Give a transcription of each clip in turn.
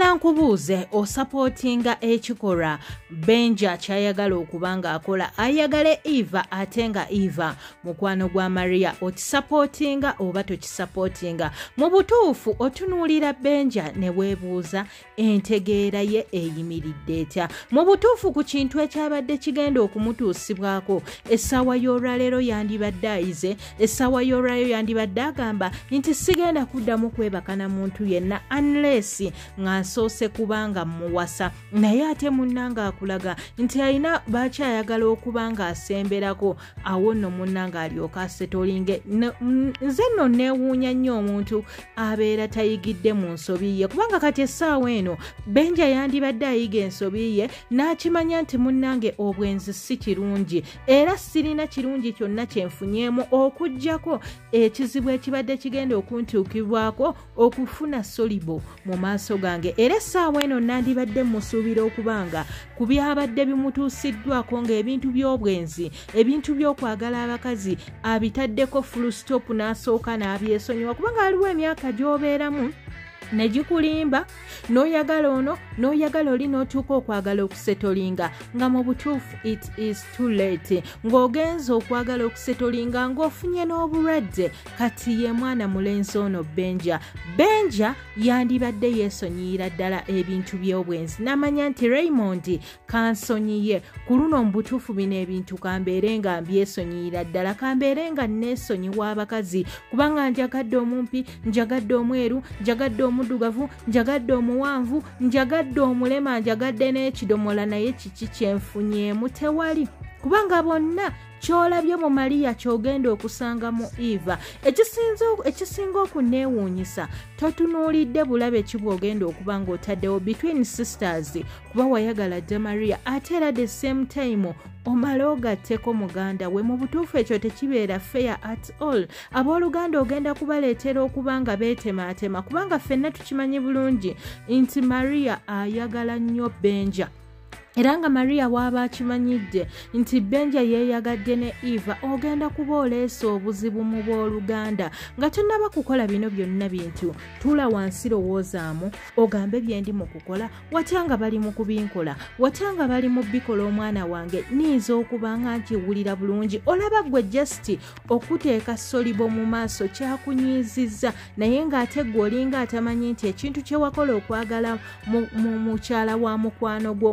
la nkubuuze osapootinga ekikolwa? Benja kyayagala okuba ng'akola ayagale eva ate nga eva mukwano gwa maria okisapootinga oba tokisapootinga mu butuufu otunuulira benja ne weebuuza entegeera ye eyimiridde etya? Mu butuufu ku kintu ekyabadde kigenda okumutuusibwako essaawa y'olwaleero yandibadde ayize essaawa y'olwaleero yandibadde agamba nti sigenda kuddamu kwebaka na muntu yenna unless nga nsoose kubanga muwasa. Naye ate munnanga akulaga nti alina bakyayagala okuba ng'asemberako awo nno munnanga alyoka asetolinge nze nno neewuunya nnyo omuntu abeera tayigidde mu nsobi ye. Kubanga kati essaawa eno benja yandibadde ayiga ensobi ye n'akimanya nti munnange obwenzi si kirungi era sirina kirungi kyonna kyenfunyeemu okugjako ekizibu ekibadde kigenda okuntuukibwako okufuna solibo mu maaso gange era essaawa eno nandibadde musuubira okuba nga ku byabadde bimutuusiddwako ng'ebintu by'obwenzi ebintu by'okwagala abakazi abitaddeko fulustop n'asooka n'abyesonyiwa kubanga waliwo emyaka gy'obeeramu ne gikulimba n'oyagala ono n'oyagala oli n'otuuka okwagala okusetolinga. Nga mu butuufu it is too late. Ng'ogenza okwagala okusetolinga ng'ofunye n'obulwadde. Kati ye mwana mulenzi ono benja. Benja yandibadde yeesonyiyira ddala ebintu by'obwenzi. N'amanya nti raymond kansonyiye. Ku luno mu butuufu bino ebintu kambeere nga mbyesonyiyira ddala. Kambeere nga neesonyiwa abakazi. Kubanga njagadde omumpi njagadde omweru njagadde omu omuddugavu njagadde omuwanvu njagadde omulema njagadde n'ekidomola naye kiki kyenfunyeemu tewali kubanga bonna kyolabye mu maliya kyogenda okusanga mu eva. Ekisinga okuneewuunyisa totunuulidde bulabe ki bw'ogenda okuba ng'otaddewo between sisters kuba wayagala dde mariya ate era the same time omale ogatteko muganda we. Mu butuufu ekyo tekibeera fair at all. Abooluganda ogenda kubaleetera okuba nga beetemaatema kubanga ffenna tukimanyi bulungi nti mariya ayagala nnyo benja era nga mariya waaba akimanyidde nti benja yeeyagadde ne eva ogenda kuba oleesa obuzibu mu booluganda nga tonnaba kukola bino byonna bintu. Tuula wansi lowoozaamu ogambe bye ndi mu kukola watya nga bali mu kubinkola watya nga bali mu bikola omwana wange niinza okuba nga nkiwulira bulungi. Olaba ggwe jasiti okuteeka solibo mu maaso kyakunyiizizza naye ng'ate ggwe olinga atamanyi nti ekintu kye wakola okwagala mu mukyala wa mukwano gwo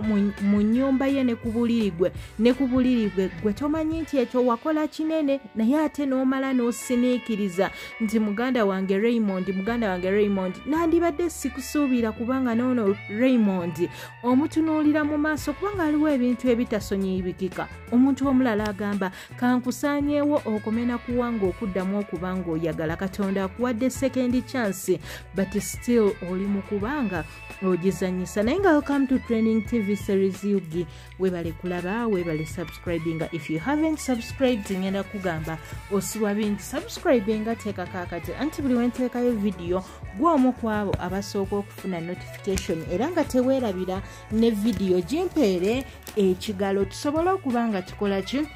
mu nnyumba ye ne ku buliri gwe ne ku buliri gwe gwe tomanyi nti ekyo wakola kinene naye ate n'omala n'osiniikiriza nti muganda wange raymond muganda wange raymond nandibadde sikusuubira kubanga noono raymond omutunuulira mu maaso kubanga aliwo ebintu ebitasonyiyibikika omuntu omulala agamba kankusaanyeewo okomena kuwanga okuddamu okuba nga oyagala katonda akuwadde second chance but still oli mu kubanga ogizanyisa naye nga welcome to training tv series yugi webale kulaba webale subscribinga. If you haven't subscribed ngenda kugamba. Osibwa bingi subscribinga teekako akati anti buli wenteekayo vidiyo gwomu ku abo abasooka okufuna notification era nga teweerabira ne vidiyo gimpeere ekigalo. Tusobole okuba nga tukola ki?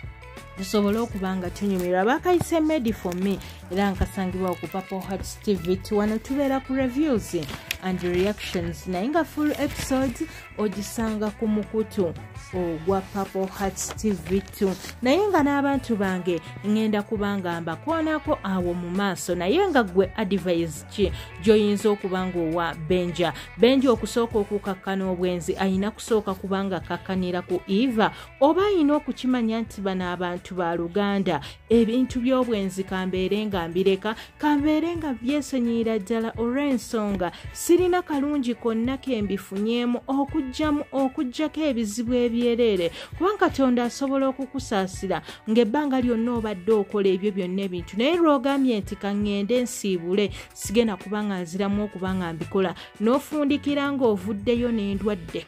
Tusobole okuba nga tunyumirwa. Bakayise medi for me era nkasangibwa ku purple hearts tv wano tubeera ku reviews and reactions. Naye nga full episode ogisanga ku mukutu. Ogwa purple hearts tv 2 naye nga n'abantu bange ngenda kuba nga mbakoonako awo mu maaso. Naye nga gwe advise ki? Gyoyinza okuba nga owa benja. Benja okusooka okukakkana obwenzi ayina kusooka kuba nga akakkanira ku eva oba ayina okukimanya nti bano abantu ba luganda? Ebintu by'obwenzi kambeere nga mbireka kambeere nga byesonyiira ddala olw'ensonga sirina kalungi konna kembifunyeemu okugjamu okugjako ebizibu ebyereere kubanga katonda asobola okukusaasira ng'ebbanga lyonna obadde okola ebyo byonna ebintu. Naye lwogambye nti kaŋŋende nsiibule sigenda kuba nga nziramu okuba nga mbikola. N'ofundikira ng'ovuddeyo n'endwadde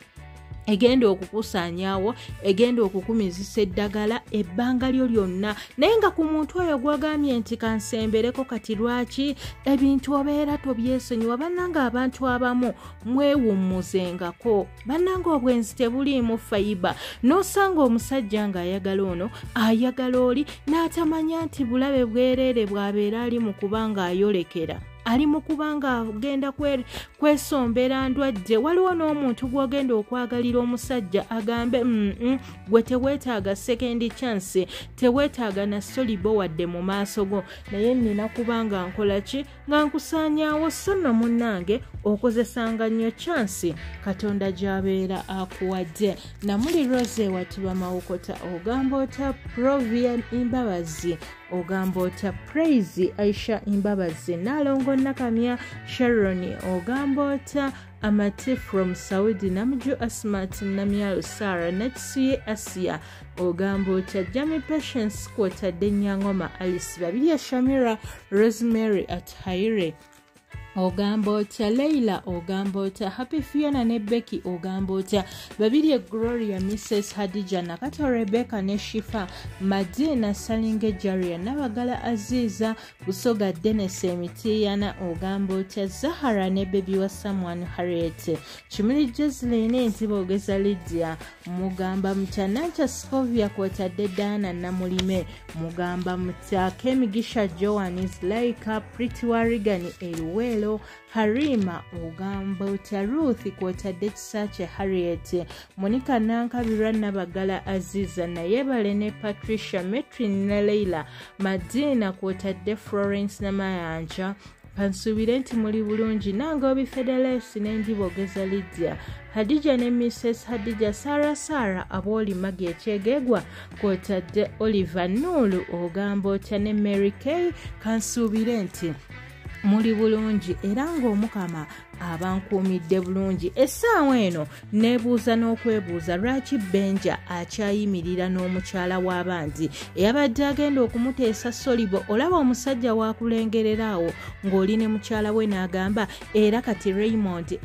egenda okukusaanyaawo egenda okukumizisa eddagala ebbanga lyo lyonna. Naye nga ku muntu oyo gwagambye nti kansembereko kati lwaki ebintu obeera tobyesonyiwa? Bannanga abantu abamu mwewummuzengako. Bannanga obwenzi tebuliimu fayiba n'osanga omusajja ng'ayagala ono ayagala oli n'atamanya nti bulabe bwereere bw'abeera ali mu kuba ng'ayolekera ali mu kuba nga agenda kwesombera ndwadde. Waliwo n'omuntu gw'ogenda okwagalira omusajja agambe mm gwe teweetaaga sekendi chance teweetaaga na solibo wadde mu maaso go. Naye nina kuba nga nkola ki? Nga nkusaanyaawo so nno munnange okozesanga nnyo chansi katonda gy'abeera akuwadde. Namuli rose watiba mawokota ogamba ota provian imbabazi ogamba ota praise aisha imbabazi naalongo nakamya sharon ogamba ota amate from saudi namuju asmat namyalo sara nakisuye asia. Ogamba otya jami patience kwotadde nyangoma alice babiri ya shamira rosemary at haire ogamba otya? Leila ogamba otya? Happy fiona ne becky ogamba otya? Babiri e gloria mrs hadija nakato rebecca ne shifa madina salinge jaria nabagala aziza busoga denis emitiyana ogamba otya? Zahara ne bebi wa samuan harriet kimuli jeslin ntibogeza lydia mugamba mutya nanca scovia kwotadde dana namulime mugamba mutya kemigisha joanis laika pritiwarigani eruwero harima ogamba otya ruth kwotadde kisakye harriet monica nankabirwa nabagala aziza naye bale ne patricia metrin ne leila madina kwotadde florence namayanja kansuubire nti muli bulungi nange obi federesi n'endibogeza lydia hadija ne mrs hadija sara sara ab'olimagi ekyegegwa kwotadde oliver nuulu ogamba otya ne mary kay. Kansuubire nti muli bulungi era ng'omukama abankuumidde bulungi. Essaawa eno neebuuza n'okwebuuza lwaki benja akyayimirira n'omukyala w'abanzi. Eyabadde agenda okumuteesa solibo olaba omusajja waakulengereraawo ng'oli ne mukyala we n'agamba era kati raymond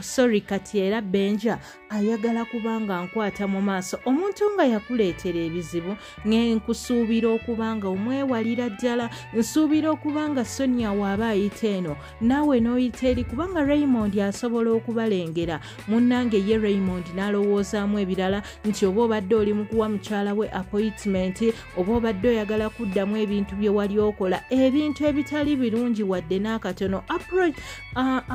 sorry kati era benja ayagala kubanga nkwata mu maaso. Omuntu nga yakuleetera ebizibu ngenkusuubira okuba nga omwewalira ddala nsuubira okuba nga sonia waaba ayita eno naawe n'oyita eri kubanga raymond asobola okubalengera. Munnange ye raymond n'alowoozaamu ebirala nti oba obadde oli mu kuwa mukyala we appointment oba obadde oyagala kuddamu ebintu bye wali okola ebintu ebitali birungi wadde n'akatono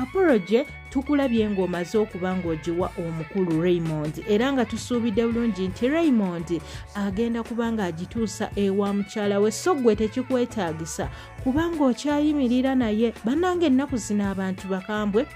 apoloje tukulabye ng'omaze okuba ng'ogiwa omukulu raymond. Era nga tusuubidde bulungi nti raymond agenda kuba nga agituusa ewa mukyala we so gwe tekikwetaagisa. Kubanga okyayimirira naye bannange ennaku zino abantu bakambwe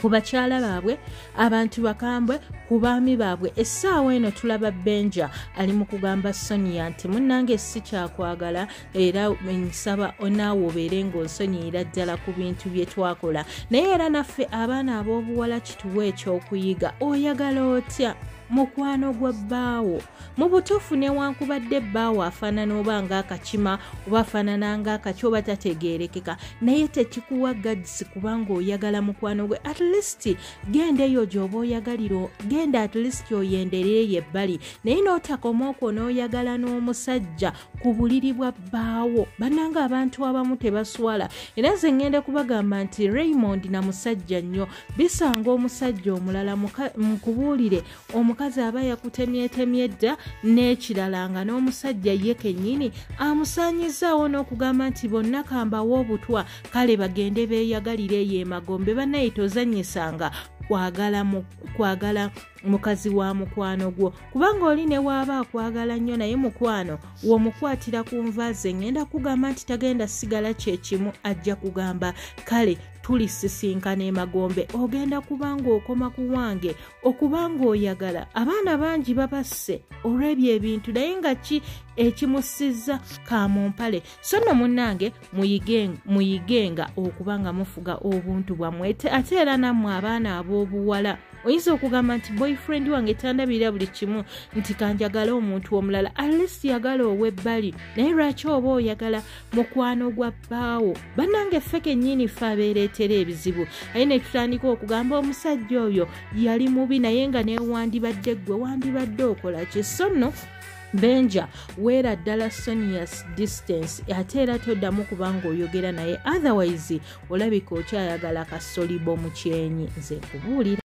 ku bakyala baabwe abantu bakambwe ku baami baabwe. Essaawa eno tulaba benja ali mu kugamba sonia nti munnange si kyakwagala era nsaba onaawe obeere ng'onsonyiira ddala ku bintu bye twakola. Naye era naffe abaana ab'obuwala kituwa ekyokuyiga oyagala otya mukwano gwa bbaawo. Mu butuufu newankubadde bbaawo afaanana oba ngaakakima oba afaanana ngaakaki oba tategeerekeka naye tekikuwa gadisi kubanga oyagala mukwano gwe. At least genda eyo gy'oba oyagalira genda at least oyendereyo ebbali. Naye n'otakoma okwo n'oyagala n'omusajja ku buliri bwa bbaawo. Bannanga abantu abamu tebaswala. Era nze ngenda kubagamba nti raymond na musajja nnyo bisanga omusajja omulala mukubuulire omukazi aba yakutemyetemye dda n'ekirala nga n'omusajja ye kennyini amusaanyizaawo n'okugamba nti bonna kambawo obutwa kale bagende beeyagalira eyo emagombe bannaye tozannyisanga kwagala mu kwagala mukazi wa mukwano gwo. Kubanga oli ne waaba akwagala nnyo naye mukwano w'omukwatira ku nva ze ngenda kugamba nti tagenda sigala kyekimu ajja kugamba. Kale tulisisinkana emagombe ogenda kubanga okoma ku wange okubanga oyagala abaana bangi babasse. Olw'ebyo ebintu naye nga ki ekimusizza kamumpale so nno munnange muyigenga okuba nga mufuga obuntu bwammwe. Ate era nammwe abaana ab'obuwala oyinza okugamba nti boyfriend wange tandabira buli kimu nti kanjagala omuntu omulala alist yagala ow'ebbali. Naye lwaki oba oyagala mukwano gwa bbaawo? Bannange ffe kennyini ffe abeereetera ebizibu. Aye ne tutandika okugamba omusajja oyo yali mubi naye nga newandibadde ggwe wandibadde okola ki? So nno benja weera ddala sonias distance ate era toddamu kubanga oyogera naye otherwise olabika okyayagala kasolibo mu kyenyi nze kubuulira